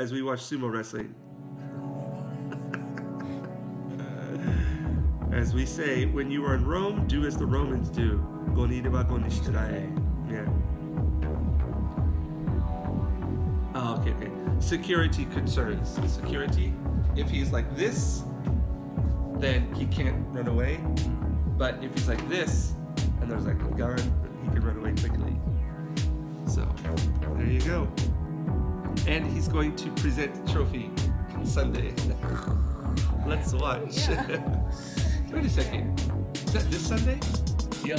as we watch sumo wrestling. As we say, when you are in Rome, do as the Romans do. Yeah. Oh, okay, okay. Security concerns. Security. If he's like this, then he can't run away. But if he's like this, and there's like a gun, he can run away quickly. So, there you go. And he's going to present the trophy on Sunday. Let's watch. Wait a second. Is that this Sunday? Yeah.